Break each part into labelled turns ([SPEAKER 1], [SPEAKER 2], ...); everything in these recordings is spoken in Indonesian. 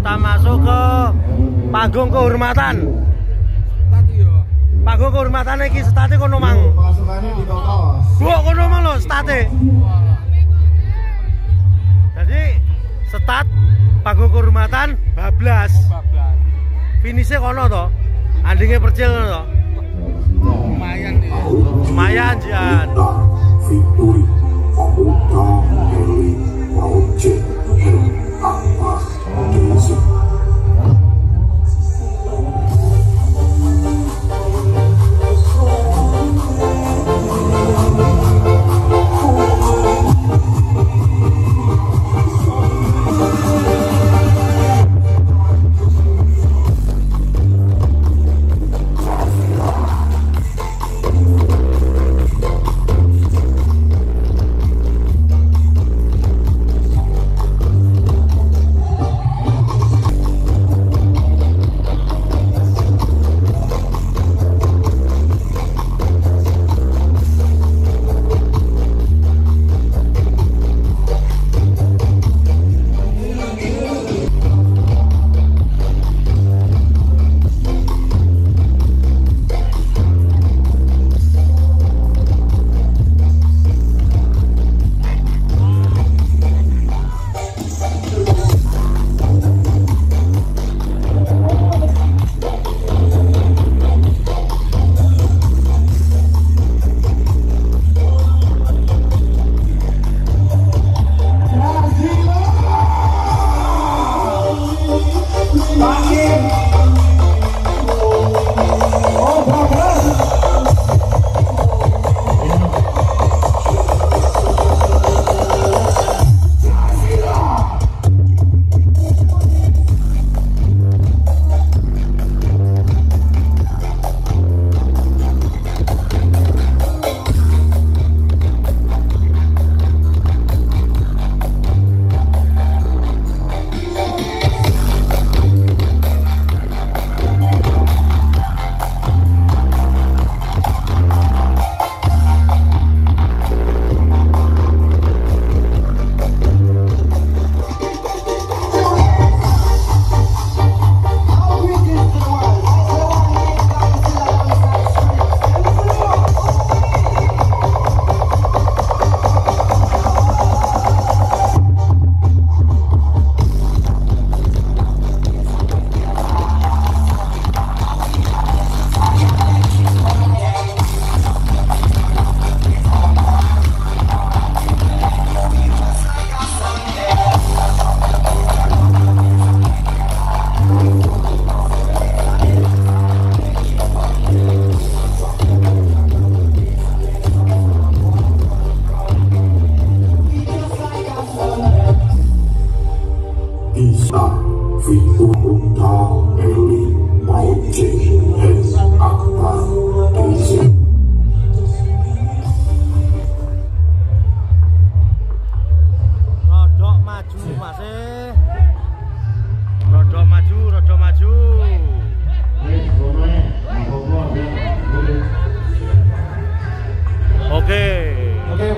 [SPEAKER 1] kita masuk ke panggung kehormatan. Panggung kehormatan iki state kono mang. Gua kono mang lho state. Jadi stat panggung kehormatan bablas. Finishnya kono to. Andingnya percil to.
[SPEAKER 2] lumayan nih
[SPEAKER 1] Lumayan Jian.
[SPEAKER 3] Victory Heli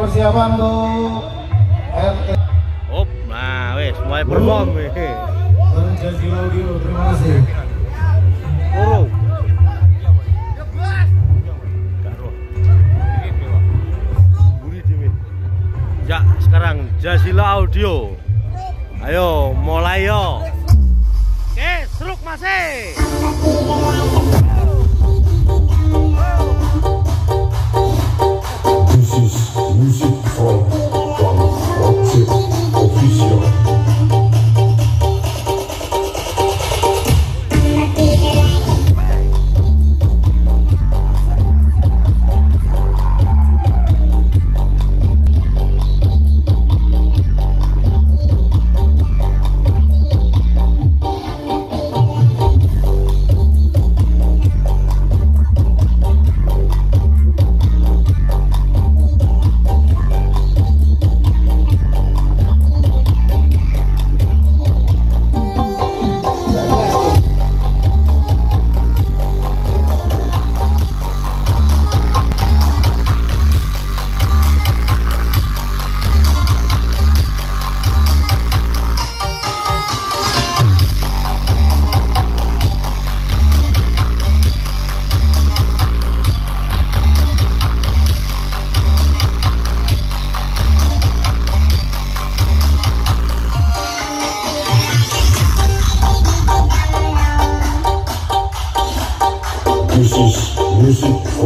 [SPEAKER 4] persiapan RT
[SPEAKER 1] Op, nah wes mulai perform weh.
[SPEAKER 4] Terima kasih.
[SPEAKER 1] Loro. Ya, sekarang Jazila Audio. Ayo, mulai yo. Oke, seruk Mas.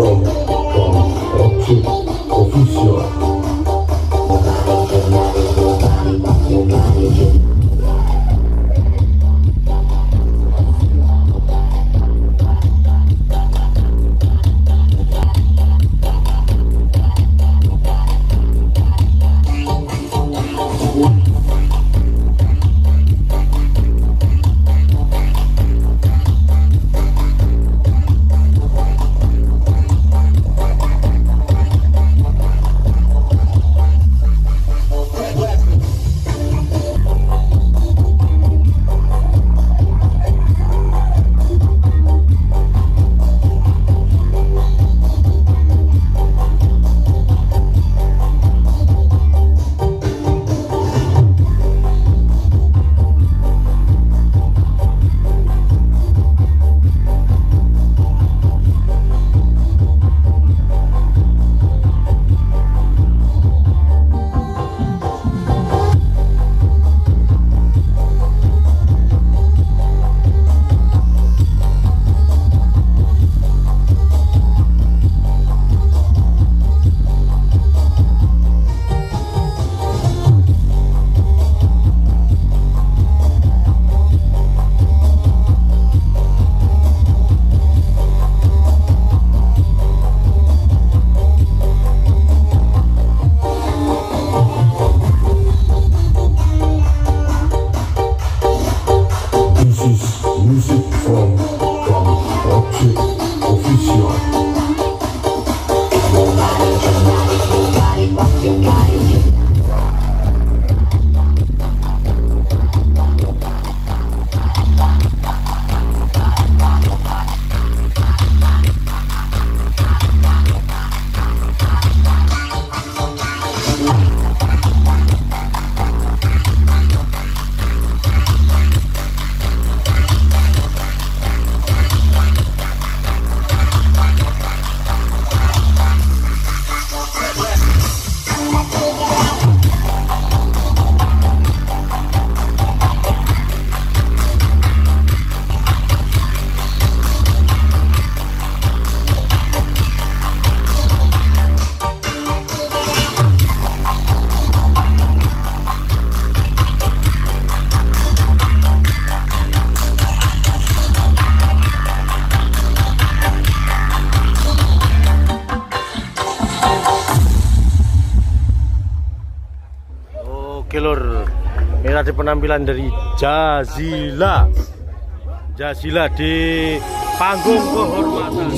[SPEAKER 3] from from Rocky.
[SPEAKER 1] Oke lur. Ini tadi penampilan dari Jazila. Jazila di panggung kehormatan